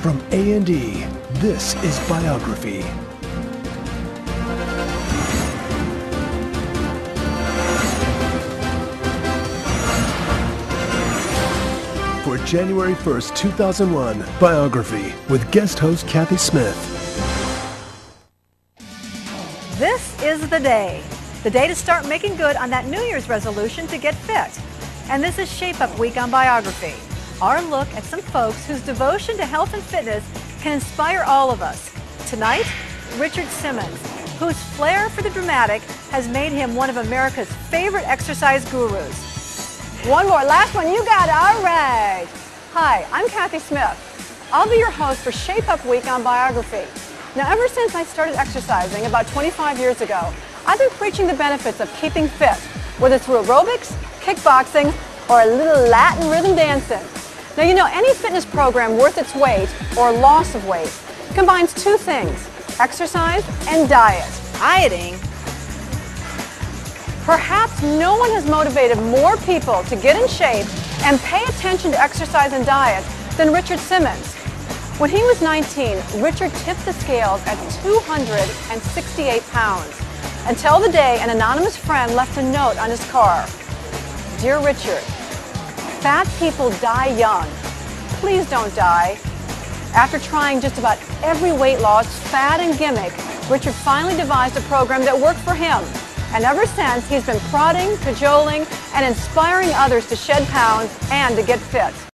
From A&E, this is Biography. For January 1st, 2001, Biography with guest host Kathy Smith. This is the day. The day to start making good on that New Year's resolution to get fit. And this is Shape Up Week on Biography. Our look at some folks whose devotion to health and fitness can inspire all of us. Tonight, Richard Simmons, whose flair for the dramatic has made him one of America's favorite exercise gurus. One more, last one, you got it, all right. Hi, I'm Kathy Smith. I'll be your host for Shape Up Week on Biography. Now, ever since I started exercising about 25 years ago, I've been preaching the benefits of keeping fit, whether through aerobics, kickboxing, or a little Latin rhythm dancing. Now, you know, any fitness program worth its weight, or loss of weight, combines two things, exercise and diet. Dieting? Perhaps no one has motivated more people to get in shape and pay attention to exercise and diet than Richard Simmons. When he was 19, Richard tipped the scales at 268 pounds until the day an anonymous friend left a note on his car. Dear Richard, fat people die young. Please don't die. After trying just about every weight loss fad and gimmick, Richard finally devised a program that worked for him. And ever since, he's been prodding, cajoling, and inspiring others to shed pounds and to get fit.